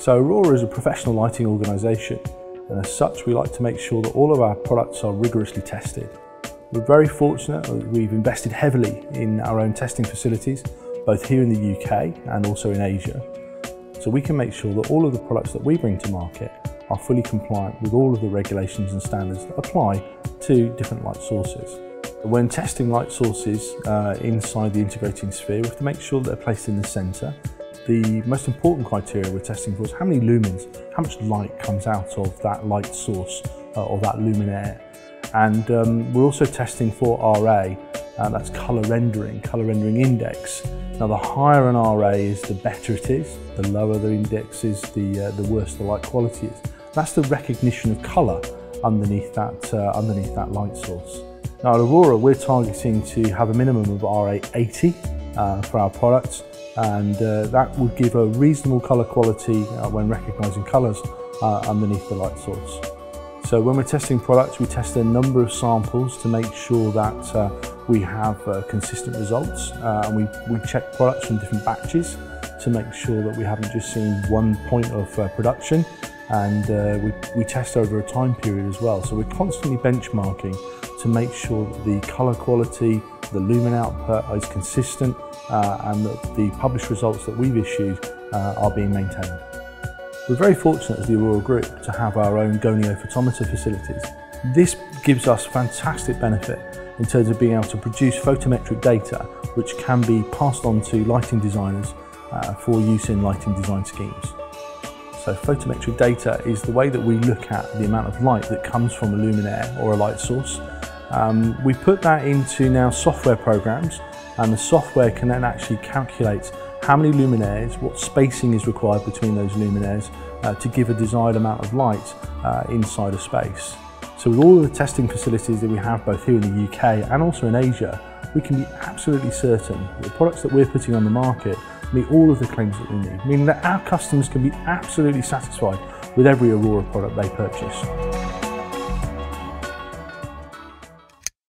So Aurora is a professional lighting organisation and as such we like to make sure that all of our products are rigorously tested. We're very fortunate that we've invested heavily in our own testing facilities both here in the UK and also in Asia so we can make sure that all of the products that we bring to market are fully compliant with all of the regulations and standards that apply to different light sources. When testing light sources uh, inside the integrating sphere, we have to make sure that they're placed in the centre the most important criteria we're testing for is how many lumens, how much light comes out of that light source uh, or that luminaire. And um, we're also testing for RA, uh, that's colour rendering, colour rendering index. Now the higher an RA is, the better it is. The lower the index is, the, uh, the worse the light quality is. That's the recognition of colour underneath that, uh, underneath that light source. Now at Aurora, we're targeting to have a minimum of RA 80 uh, for our products and uh, that would give a reasonable colour quality uh, when recognising colours uh, underneath the light source. So when we're testing products, we test a number of samples to make sure that uh, we have uh, consistent results uh, and we, we check products from different batches to make sure that we haven't just seen one point of production and we, we test over a time period as well. So we're constantly benchmarking to make sure that the colour quality, the lumen output is consistent uh, and that the published results that we've issued uh, are being maintained. We're very fortunate as the Aurora Group to have our own goniophotometer facilities. This gives us fantastic benefit in terms of being able to produce photometric data which can be passed on to lighting designers uh, for use in lighting design schemes. So photometric data is the way that we look at the amount of light that comes from a luminaire or a light source. Um, we put that into now software programs and the software can then actually calculate how many luminaires, what spacing is required between those luminaires uh, to give a desired amount of light uh, inside a space. So with all of the testing facilities that we have both here in the UK and also in Asia, we can be absolutely certain that the products that we're putting on the market meet all of the claims that we need, meaning that our customers can be absolutely satisfied with every Aurora product they purchase.